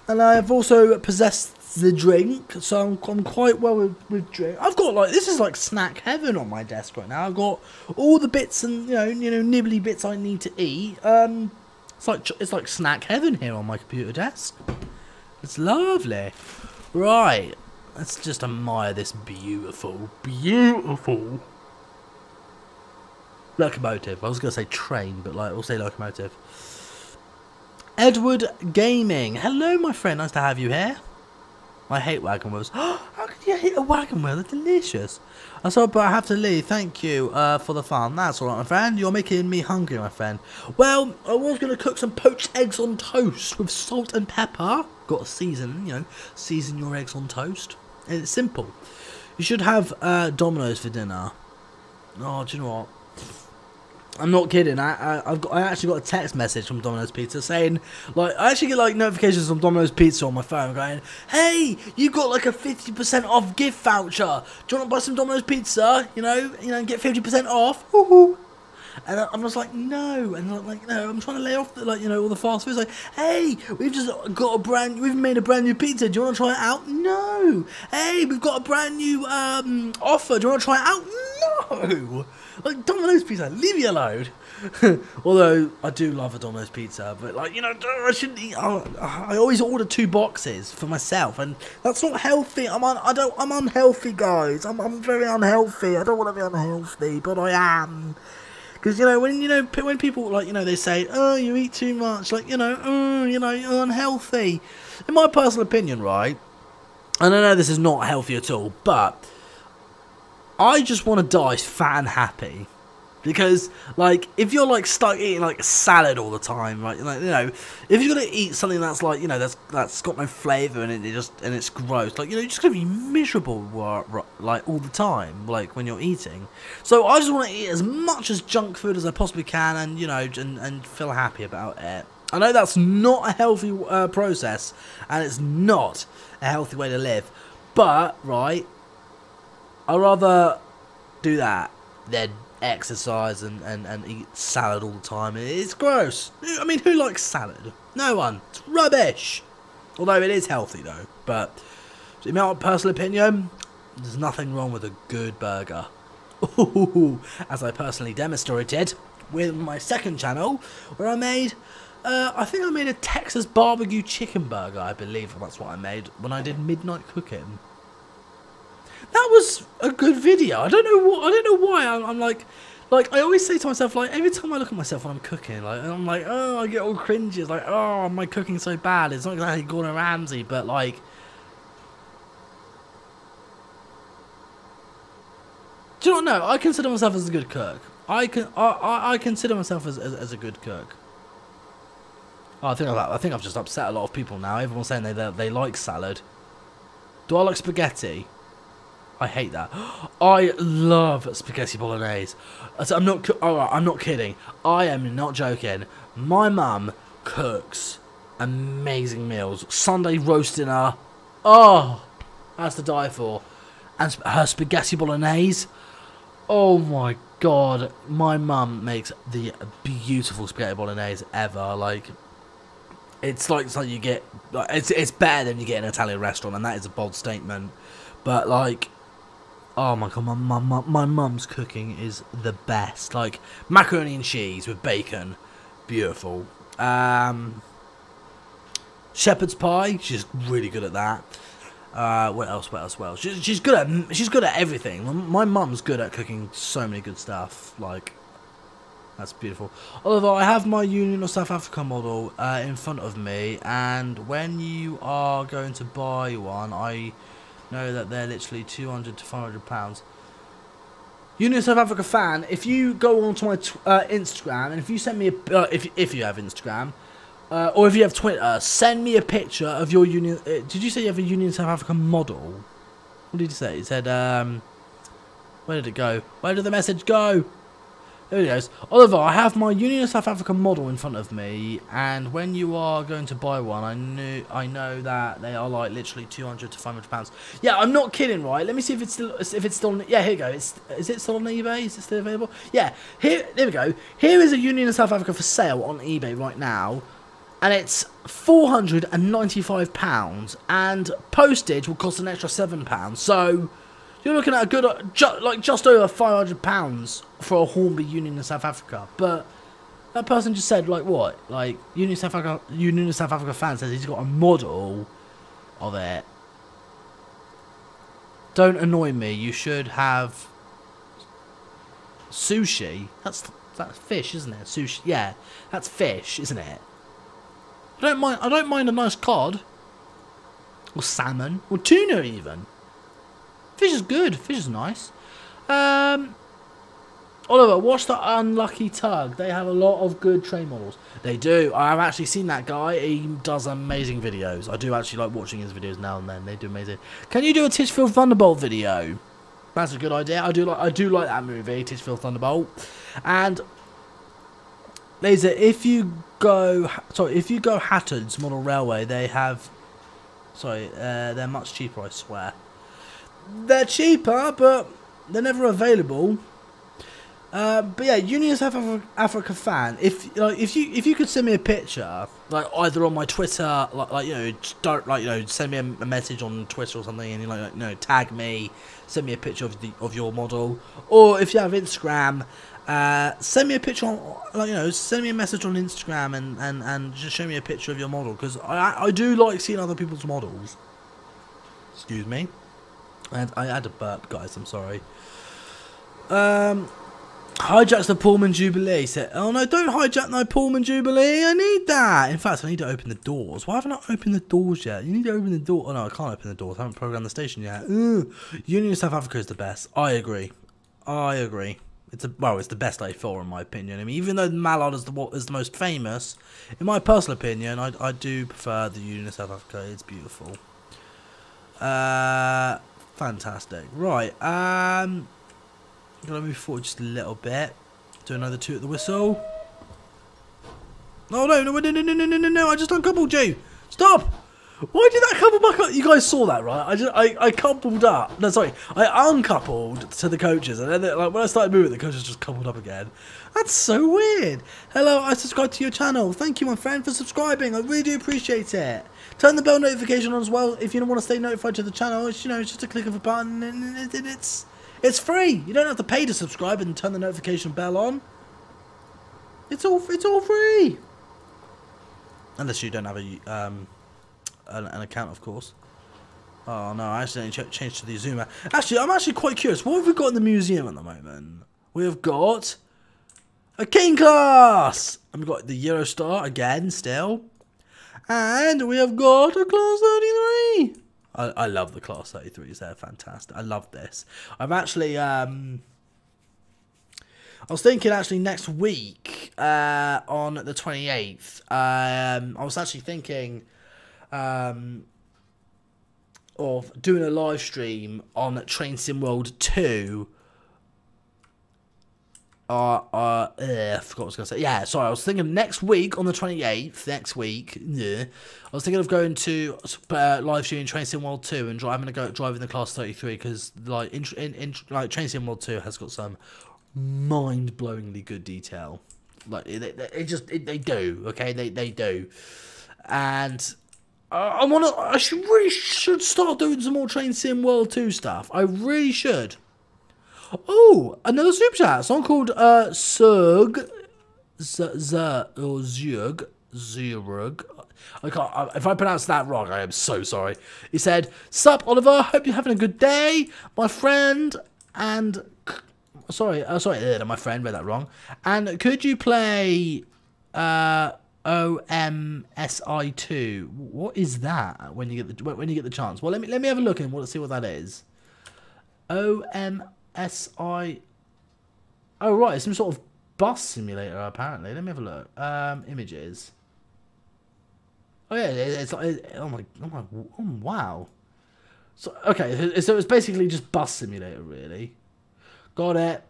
and I've also possessed the drink, so I'm, I'm quite well with, with drink. I've got like this is like snack heaven on my desk right now. I've got all the bits and you know you know nibbly bits I need to eat. Um, it's like it's like snack heaven here on my computer desk. It's lovely. Right, let's just admire this beautiful, beautiful locomotive. I was gonna say train, but like we'll say locomotive. Edward Gaming. Hello, my friend. Nice to have you here. I hate wagon wheels. How could you hate a wagon wheel? They're delicious. I saw, but I have to leave. Thank you uh, for the fun. That's alright, my friend. You're making me hungry, my friend. Well, I was going to cook some poached eggs on toast with salt and pepper. Got to season, you know, season your eggs on toast. And it's simple. You should have uh, Domino's for dinner. Oh, do you know what? I'm not kidding. I, I have got I actually got a text message from Domino's Pizza saying like I actually get like notifications from Domino's Pizza on my phone going, "Hey, you got like a 50% off gift voucher. Do you want to buy some Domino's Pizza? You know, you know, get 50% off." And I'm just like, no, and I'm like, no, I'm trying to lay off the, like, you know, all the fast food. Like, hey, we've just got a brand, we've made a brand new pizza. Do you want to try it out? No. Hey, we've got a brand new um offer. Do you want to try it out? No. Like Domino's pizza, leave me alone. Although I do love a Domino's pizza, but like you know, I shouldn't eat. I, I always order two boxes for myself, and that's not healthy. I'm on. I don't. I'm unhealthy, guys. I'm. I'm very unhealthy. I don't want to be unhealthy, but I am. Because you know when you know when people like you know they say, oh, you eat too much, like you know, oh, you know, you're unhealthy. In my personal opinion, right? And I know this is not healthy at all, but I just want to die fat and happy. Because, like, if you're like stuck eating like a salad all the time, right? Like, you know, if you're gonna eat something that's like, you know, that's that's got no flavour and it, it just and it's gross, like, you know, you're just gonna be miserable, like all the time, like when you're eating. So I just want to eat as much as junk food as I possibly can, and you know, and and feel happy about it. I know that's not a healthy uh, process, and it's not a healthy way to live. But right, I'd rather do that than exercise and, and, and eat salad all the time. It's gross. I mean, who likes salad? No one. It's rubbish. Although it is healthy though. But in my personal opinion, there's nothing wrong with a good burger. Ooh, as I personally demonstrated with my second channel, where I made, uh, I think I made a Texas barbecue chicken burger, I believe that's what I made, when I did midnight cooking that was a good video. I don't know what. I don't know why. I'm, I'm, like, like I always say to myself, like every time I look at myself when I'm cooking, like I'm like, oh, I get all cringes, like, oh, my cooking so bad. It's not exactly Gordon Ramsay, but like. Do you not know? I consider myself as a good cook. I can I, I, I consider myself as, as, as a good cook. Oh, I think I've, I think I've just upset a lot of people now. Everyone's saying they, they they like salad. Do I like spaghetti? I hate that. I love spaghetti bolognese. I'm not. Oh, I'm not kidding. I am not joking. My mum cooks amazing meals. Sunday roast dinner. Oh, that's to die for. And her spaghetti bolognese. Oh my god, my mum makes the beautiful spaghetti bolognese ever. Like, it's like something you get. It's it's better than you get in an Italian restaurant, and that is a bold statement. But like, Oh my god, my mum, my mum's cooking is the best. Like macaroni and cheese with bacon, beautiful. Um, shepherd's pie, she's really good at that. Uh, what else? What else? Else? She's, she's good at she's good at everything. My mum's good at cooking so many good stuff. Like that's beautiful. Although I have my Union of South Africa model uh, in front of me, and when you are going to buy one, I know that they're literally 200 to 500 pounds. Union South Africa fan, if you go onto my uh, Instagram and if you send me a, uh, if if you have Instagram, uh, or if you have Twitter, send me a picture of your Union. Uh, did you say you have a Union South Africa model? What did you say? It said, um, where did it go? Where did the message go? There it goes. Oliver, I have my Union of South Africa model in front of me, and when you are going to buy one, I knew I know that they are like literally 200 to 500 pounds. Yeah, I'm not kidding, right? Let me see if it's still if it's still. Yeah, here we go. It's is it still on eBay? Is it still available? Yeah, here there we go. Here is a Union of South Africa for sale on eBay right now, and it's 495 pounds, and postage will cost an extra seven pounds. So. You're looking at a good, uh, ju like just over £500 for a Hornby Union in South Africa. But that person just said, like, what? Like, Union South Africa, Union of South Africa fan says he's got a model of it. Don't annoy me. You should have sushi. That's that's fish, isn't it? Sushi. Yeah, that's fish, isn't it? I don't mind. I don't mind a nice cod or salmon or tuna even. Fish is good. Fish is nice. Um, Oliver, watch the Unlucky Tug. They have a lot of good train models. They do. I've actually seen that guy. He does amazing videos. I do actually like watching his videos now and then. They do amazing. Can you do a Titchfield Thunderbolt video? That's a good idea. I do like. I do like that movie, Titchfield Thunderbolt. And Laser, if you go, sorry, if you go Hatton's Model Railway, they have. Sorry, uh, they're much cheaper. I swear they're cheaper, but they're never available. Uh, but yeah, Union South Africa, Africa fan. If like if you if you could send me a picture, like either on my Twitter, like, like you know, don't like you know, send me a, a, message on Twitter or something, and you like, you know, tag me, send me a picture of the of your model, or if you have Instagram, uh, send me a picture on, like you know, send me a message on Instagram and and and just show me a picture of your model because I I do like seeing other people's models. Excuse me. Had, I had a burp, guys. I'm sorry. Um, Hijacks the Pullman Jubilee. Said, oh no, don't hijack my Pullman Jubilee. I need that. In fact, I need to open the doors. Why haven't I opened the doors yet? You need to open the door. Oh no, I can't open the doors. I haven't programmed the station yet. Ugh. Union of South Africa is the best. I agree. I agree. It's a well, it's the best A4 in my opinion. I mean, even though Mallard is the is the most famous, in my personal opinion, I I do prefer the Union of South Africa. It's beautiful. Uh, fantastic. Right. Um, gonna move forward just a little bit. Do another two at the whistle. Oh no no no no no no no no! I just uncoupled you. Stop. Why did that couple back up? You guys saw that, right? I just I, I coupled up. No, sorry, I uncoupled to the coaches, and then like when I started moving, the coaches just coupled up again. That's so weird. Hello, I subscribed to your channel. Thank you, my friend, for subscribing. I really do appreciate it. Turn the bell notification on as well if you don't want to stay notified to the channel. It's you know it's just a click of a button, and it's it's free. You don't have to pay to subscribe and turn the notification bell on. It's all it's all free. Unless you don't have a um an, an account, of course. Oh no, I accidentally ch changed to the Azuma. Actually, I'm actually quite curious. What have we got in the museum at the moment? We have got a King class, and we've got the Eurostar again, still, and we have got a Class 33. I, I love the Class 33s. They're fantastic. I love this. I've actually um. I was thinking actually next week uh, on the 28th. Um, I was actually thinking um, of doing a live stream on Train Sim World 2. Uh, uh, I forgot what I was going to say. Yeah, sorry, I was thinking next week on the 28th, next week, yeah, I was thinking of going to uh, live streaming Train Sim World 2 and driving to go driving the Class 33 because, like, in, in, in, like Train Sim World 2 has got some mind-blowingly good detail. Like, it, it, it just, it, they do, okay? They, they do. And uh, I want to. I should really should start doing some more Train Sim World Two stuff. I really should. Oh, another super chat. Song called uh Zerg, Z or Zurg Zurg. I can't. If I pronounce that wrong, I am so sorry. He said, "Sup, Oliver. Hope you're having a good day, my friend." And sorry, uh, sorry, my friend read that wrong. And could you play uh OMSI2. What is that when you get the when you get the chance? Well, let me let me have a look and we'll see what that is. OMSI Oh right, some sort of bus simulator apparently. Let me have a look. Um images. Oh yeah, it's like oh my oh my oh wow. So okay, so it's basically just bus simulator really. Got it.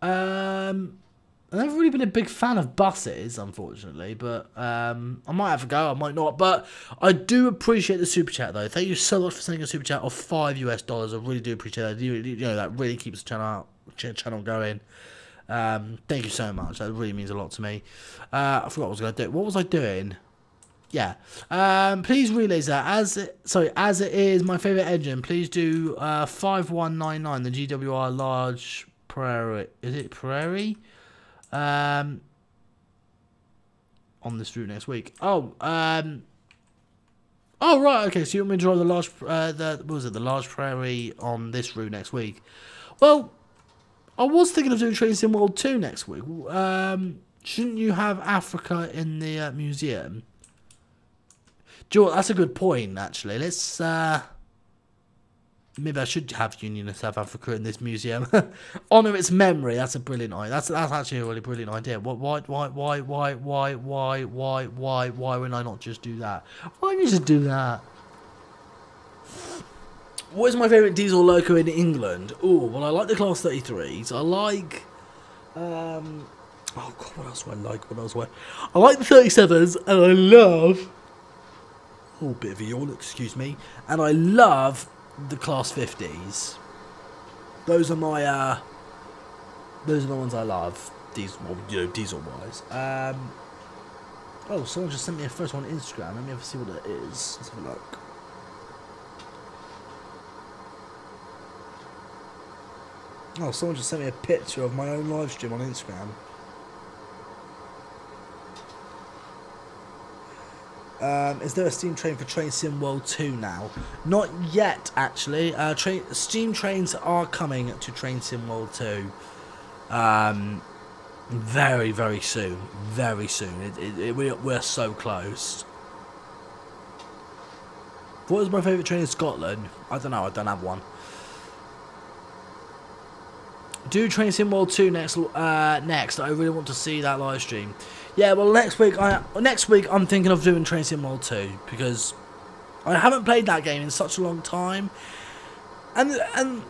Um I've never really been a big fan of buses, unfortunately, but um, I might have a go, I might not. But I do appreciate the super chat, though. Thank you so much for sending a super chat of five US dollars. I really do appreciate that. You, you know, that really keeps the channel out, channel going. Um, thank you so much. That really means a lot to me. Uh, I forgot what I was going to do. What was I doing? Yeah. Um, please realize that as it, sorry as it is my favorite engine. Please do uh, five one nine nine the GWR large prairie. Is it prairie? Um, on this route next week. Oh, um, oh right, okay. So you want me to draw the large, uh, the what was it, the large prairie on this route next week? Well, I was thinking of doing Train Sim World Two next week. Um, shouldn't you have Africa in the uh, museum? Know? That's a good point, actually. Let's uh, maybe I should have Union of South Africa in this museum. Honour its memory. That's a brilliant idea. That's that's actually a really brilliant idea. What why why why why why why why why why would I not just do that? Why don't you just do that? What is my favourite diesel loco in England? Oh, well I like the class 33s. I like um Oh god, what else do I like? What else do I I like the 37s and I love Oh, bit of a yawn, excuse me. And I love the class 50s. Those are my, uh, those are the ones I love, diesel, well, you know, diesel wise. Um, oh, someone just sent me a photo on Instagram. Let me have a see what it is. Let's have a look. Oh, someone just sent me a picture of my own live stream on Instagram. Um, is there a Steam train for Train Sim World 2 now? Not yet, actually. Uh, train, Steam trains are coming to Train Sim World 2. Um, very, very soon. Very soon. It, it, it, we're, we're so close. What is my favourite train in Scotland? I don't know. I don't have one. Do Train Sim World 2 next. Uh, next, I really want to see that live stream. Yeah, well, next week, I next week I'm thinking of doing Train Sim World 2 because I haven't played that game in such a long time, and and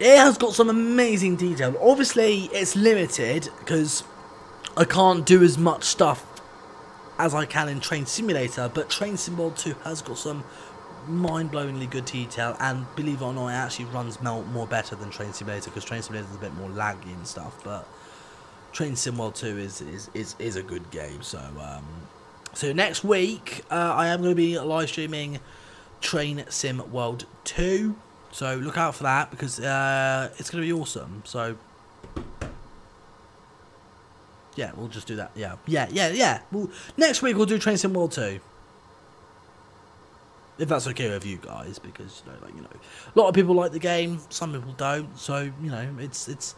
it has got some amazing detail. Obviously, it's limited because I can't do as much stuff as I can in Train Simulator, but Train Sim World 2 has got some mind-blowingly good detail and believe it or not it actually runs more, more better than Train Simulator because Train Simulator is a bit more laggy and stuff but Train Sim World 2 is, is, is, is a good game so um, so next week uh, I am going to be live streaming Train Sim World 2 so look out for that because uh, it's going to be awesome so yeah we'll just do that yeah. Yeah yeah yeah. We'll, next week we'll do Train Sim World 2 if that's okay with you guys, because you know, like you know, a lot of people like the game, some people don't. So you know, it's it's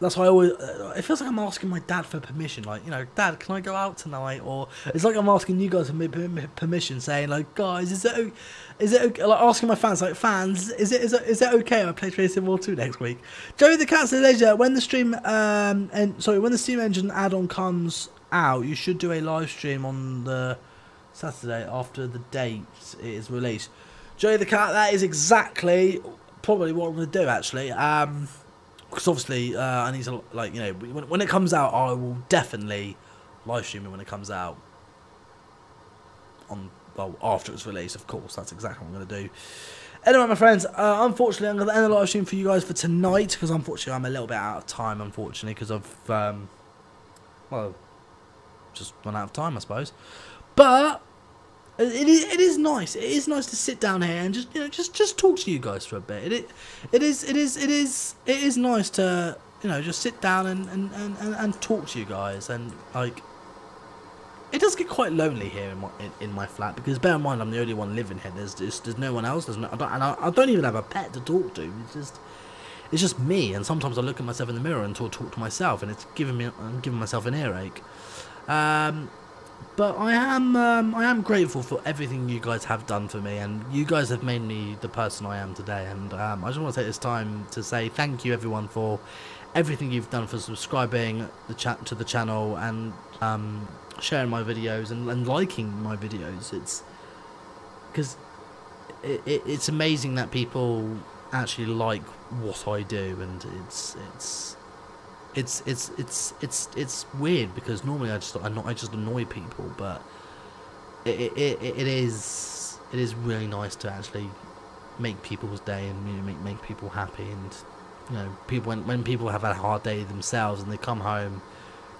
that's why I always. Uh, it feels like I'm asking my dad for permission. Like you know, Dad, can I go out tonight? Or it's like I'm asking you guys for permission, saying like, guys, is it is it okay? like asking my fans like fans, is it is it, is it okay? I play Sim World Two next week. Joey the Cat's Leisure. When the stream um and sorry, when the Steam Engine add-on comes out, you should do a live stream on the Saturday after the date it is released. Joey the Cat, that is exactly probably what I'm going to do actually. Um, because obviously uh, I need to like you know when, when it comes out I will definitely live stream it when it comes out on well after it's released of course that's exactly what I'm going to do. Anyway, my friends, uh, unfortunately, I'm going to end the live stream for you guys for tonight because unfortunately I'm a little bit out of time, unfortunately, because I've, um, well, just run out of time, I suppose. But it is, it is nice. It is nice to sit down here and just you know just just talk to you guys for a bit. It it is it is it is it is nice to you know just sit down and and, and, and talk to you guys and like it does get quite lonely here in my in, in, my flat because bear in mind I'm the only one living here. There's just there's no one else. There's no I don't, and I, I don't even have a pet to talk to. It's just it's just me. And sometimes I look at myself in the mirror and talk, talk to myself, and it's giving me I'm giving myself an earache. Um, but I am um, I am grateful for everything you guys have done for me, and you guys have made me the person I am today. And um, I just want to take this time to say thank you, everyone, for everything you've done for subscribing the chat to the channel and um, sharing my videos and, and liking my videos. It's because it, it, it's amazing that people actually like what I do, and it's it's it's it's it's it's it's weird because normally I just I not I just annoy people, but it, it it is it is really nice to actually make people's day and you know, make make people happy and you know people when when people have had a hard day themselves and they come home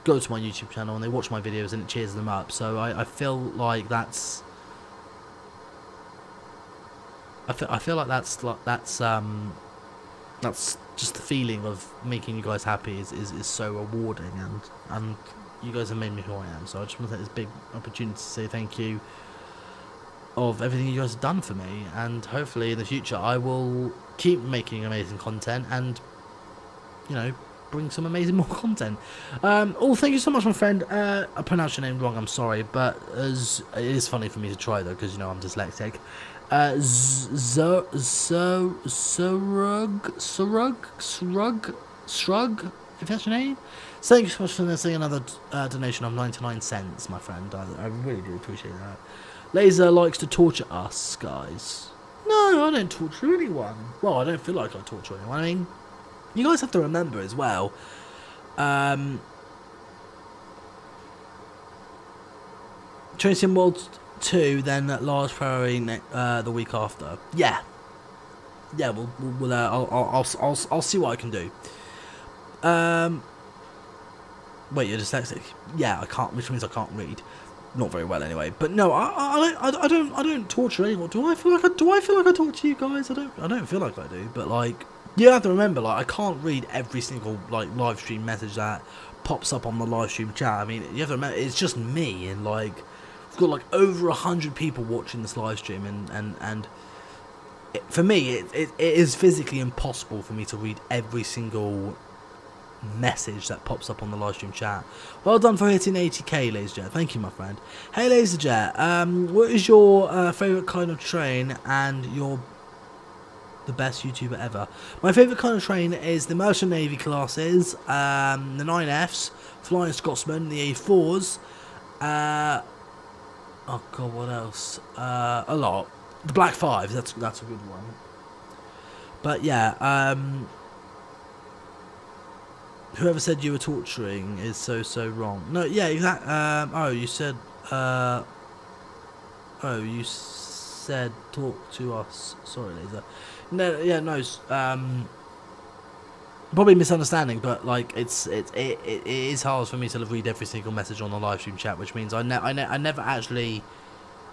go to my YouTube channel and they watch my videos and it cheers them up. So I, I feel like that's I feel, I feel like that's like that's um that's just the feeling of making you guys happy is, is, is so rewarding and and you guys have made me who I am so I just want to take this big opportunity to say thank you of everything you guys have done for me and hopefully in the future I will keep making amazing content and you know bring some amazing more content. Um, oh thank you so much my friend. Uh, I pronounced your name wrong I'm sorry but as it is funny for me to try though because you know I'm dyslexic uh, Zurug, Surug, Surug, Srug, Srug, if that's your name. Thank you so much for sending another uh, donation of 99 cents, my friend. I, I really do appreciate that. Laser likes to torture us, guys. No, I don't torture anyone. Well, I don't feel like I torture anyone. I mean, you guys have to remember as well. Um, Train Sim World two, then Large Prairie uh, the week after. Yeah, yeah. We'll, we'll uh, I'll, I'll, I'll, I'll see what I can do. Um, wait, you're dyslexic? Yeah, I can't, which means I can't read. Not very well, anyway. But no, I, I, I, I don't, I don't torture anyone. Do I feel like I, do I feel like I torture you guys? I don't, I don't feel like I do. But like, you have to remember, like, I can't read every single like live stream message that pops up on the live stream chat. I mean, you have to remember, it's just me and like Got like over a hundred people watching this live stream, and and and it, for me, it, it, it is physically impossible for me to read every single message that pops up on the live stream chat. Well done for hitting 80k, Laser Jet. Thank you, my friend. Hey, Laser Jet. Um, what is your uh, favourite kind of train and your the best YouTuber ever? My favourite kind of train is the Merchant Navy classes, um, the 9Fs, Flying Scotsman, the A4s. Uh, oh god, what else? Uh, a lot. The Black Five. That's that's a good one. But yeah, um, whoever said you were torturing is so so wrong. No, yeah, exactly. Um, oh, you said. Uh, oh, you said talk to us. Sorry, Laser. No, yeah, no. Um, probably misunderstanding, but like it's it, it it is hard for me to read every single message on the live stream chat, which means I ne- I, ne- I never actually.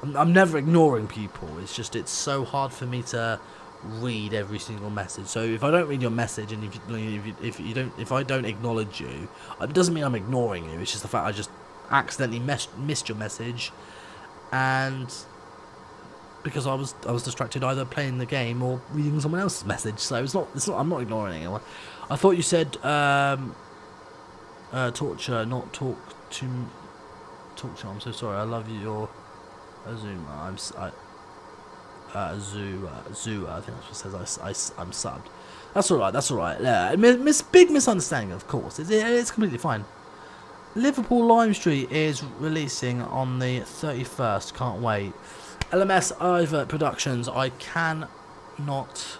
I'm, I'm never ignoring people. It's just it's so hard for me to read every single message. So if I don't read your message and if you, if you, if you don't if I don't acknowledge you, it doesn't mean I'm ignoring you. It's just the fact I just accidentally mes- missed your message, and because I was I was distracted either playing the game or reading someone else's message. So it's not it's not I'm not ignoring anyone. I thought you said um, uh, torture, not talk to talk to. I'm so sorry. I love you. Your Azuma. I'm I, uh, Zoo, Zoo, I think that's what says. I, I, I'm subbed. That's alright, that's alright. Yeah, miss, big misunderstanding, of course. It's, it's completely fine. Liverpool Lime Street is releasing on the 31st. Can't wait. LMS Ivor Productions. I can not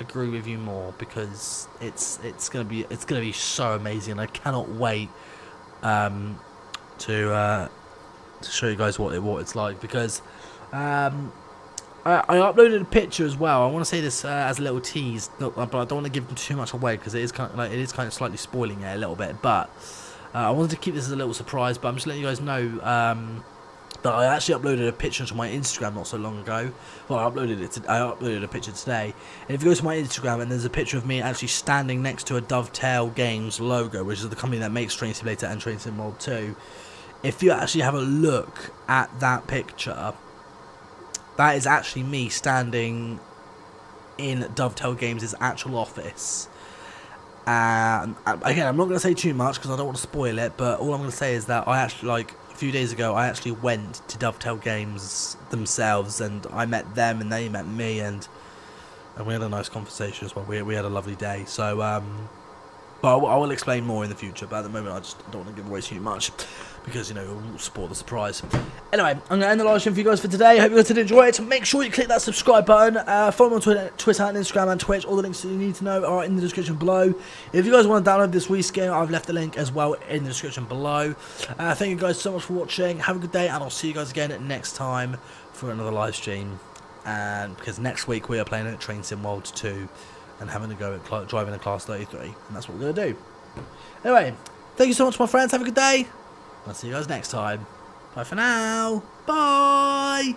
agree with you more because it's it's gonna be it's gonna be so amazing. I cannot wait um, to uh, to show you guys what it what it's like because um, I, I uploaded a picture as well. I want to say this uh, as a little tease, but I don't want to give too much away because it is kind of like it is kind of slightly spoiling it a little bit. But uh, I wanted to keep this as a little surprise. But I'm just letting you guys know um, that I actually uploaded a picture to my Instagram not so long ago. Well, I uploaded it. To, I uploaded a picture today. And if you go to my Instagram and there's a picture of me actually standing next to a Dovetail Games logo, which is the company that makes Train Simulator and Train Sim World 2. If you actually have a look at that picture that is actually me standing in Dovetail Games' actual office. Um, again, I'm not going to say too much because I don't want to spoil it, but all I'm going to say is that I actually, like, few days ago, I actually went to Dovetail Games themselves and I met them and they met me and and we had a nice conversation as well. We, we had a lovely day. So, um, but I, I will explain more in the future, but at the moment I just don't want to give away too much because, you know, it'll spoil the surprise. Anyway, I'm going to end the live stream for you guys for today. Hope you guys did enjoy it. Make sure you click that subscribe button. Uh, follow me on Twitter, Twitter and Instagram and Twitch. All the links that you need to know are in the description below. If you guys want to download this Wii game, I've left the link as well in the description below. Uh, thank you guys so much for watching. Have a good day, and I'll see you guys again next time for another live stream. And because next week we are playing at Train Sim World 2 and having to go at driving a Class 33. And that's what we're going to do. Anyway, thank you so much, my friends. Have a good day. I'll see you guys next time. Bye for now. Bye.